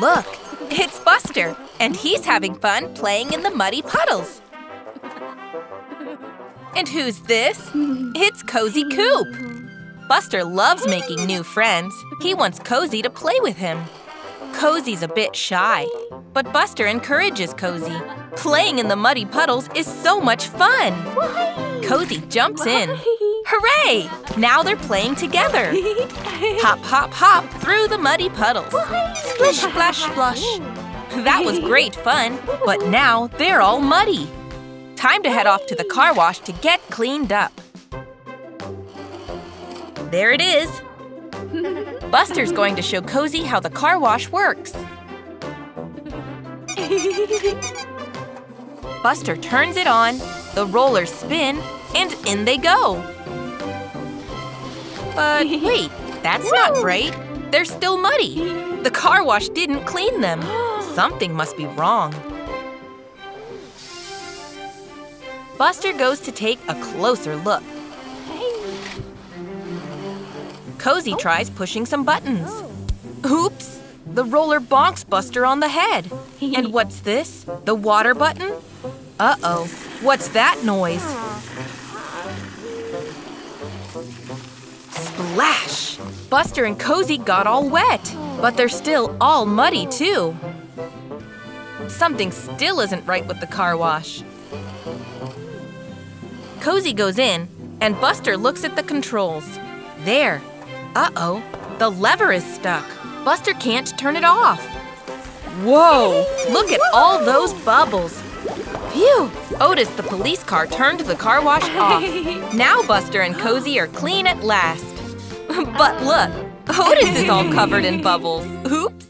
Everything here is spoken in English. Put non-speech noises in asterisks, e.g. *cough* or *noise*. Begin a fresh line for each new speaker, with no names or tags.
Look, it's Buster, and he's having fun playing in the muddy puddles. And who's this? It's Cozy Coupe. Buster loves making new friends. He wants Cozy to play with him. Cozy's a bit shy, but Buster encourages Cozy. Playing in the muddy puddles is so much fun! Cozy jumps in. Hooray! Now they're playing together. *laughs* Hop, hop, hop through the muddy puddles. Splish, splash, splush. That was great fun, but now they're all muddy. Time to head off to the car wash to get cleaned up. There it is. *laughs* Buster's going to show Cozy how the car wash works. *laughs* Buster turns it on, the rollers spin, and in they go. But *laughs* wait, that's not right. They're still muddy. The car wash didn't clean them. *gasps* Something must be wrong. Buster goes to take a closer look. Cozy tries oh. pushing some buttons. Oh. Oops! The roller bonks Buster on the head. *laughs* And what's this? The water button? Uh-oh, what's that noise? Splash! Buster and Cozy got all wet, but they're still all muddy too. Something still isn't right with the car wash. Cozy goes in, and Buster looks at the controls. There. Uh-oh, the lever is stuck. Buster can't turn it off. Whoa! Look at all those bubbles. Phew! Otis, the police car, turned the car wash *laughs* off. Now Buster and Cozy are clean at last. *laughs* but look, Otis is all covered in bubbles. *laughs* Oops!